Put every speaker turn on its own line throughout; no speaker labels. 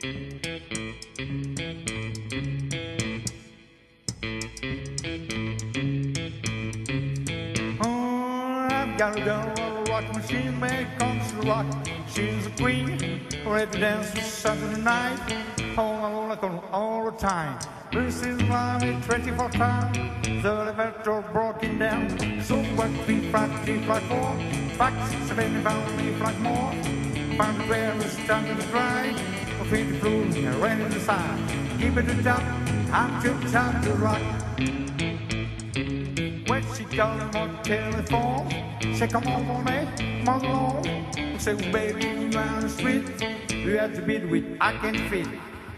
Oh, I've got a girl on a rock machine, man, comes to rock. She's a queen, ready to dance for Saturday night. Hold on, like on all the time. This is my 24 time. The elevator broken down. So what, five, three, five, four. Five, six, seven, five, eight, five more. Find where it's time to dry. Feed the floor, ready to decide. Keep it up, I'm too time to rock. When she calling on telephone, say come on for me, on eh? along. Say baby, you on the street, you have to beat with I can fit.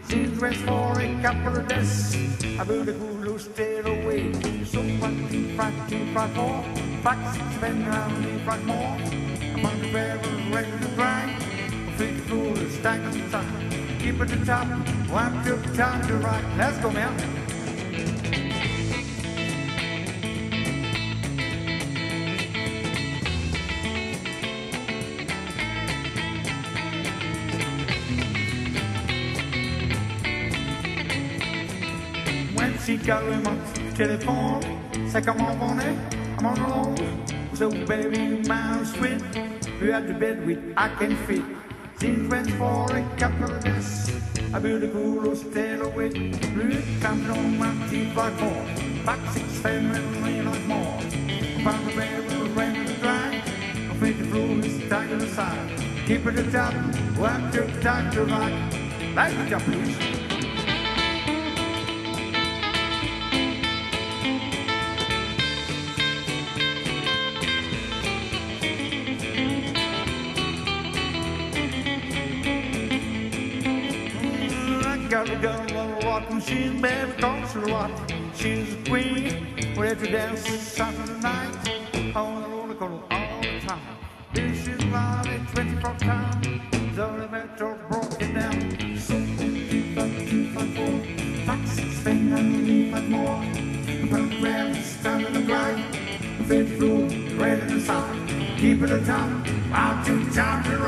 She dressed for a couple of days. I build a good little stay away. So one, two, five, two, five, four, five, six, seven, eight, five more. I'm on the barrel, ready to grind. Feed the fool, stack on the time. Keep it to top, one, two, time to rock. Let's go, man. When she got the telephone, say come on, on it, I'm on alone. So oh, baby, my sweet, you have to bed with I can fit. She went for a couple of days. I built a cool hostel with blue comes on my teeth like four. Back six, and like more. Found the barrel ready to dry. I think the floor is tight to the side. Keep it at top, one, two, time to rock. Like it up, please. Got a on a rock machine, baby, comes to rock. She's a queen, ready to dance Saturday night. On the roller coaster all the time. This is my 24 time. The elevator broken down. So two, five, two, five, four, five, six, seven, and leave five more. From where we stand on the grind. Fit floor, ready to sign. Keep it a top, out to time.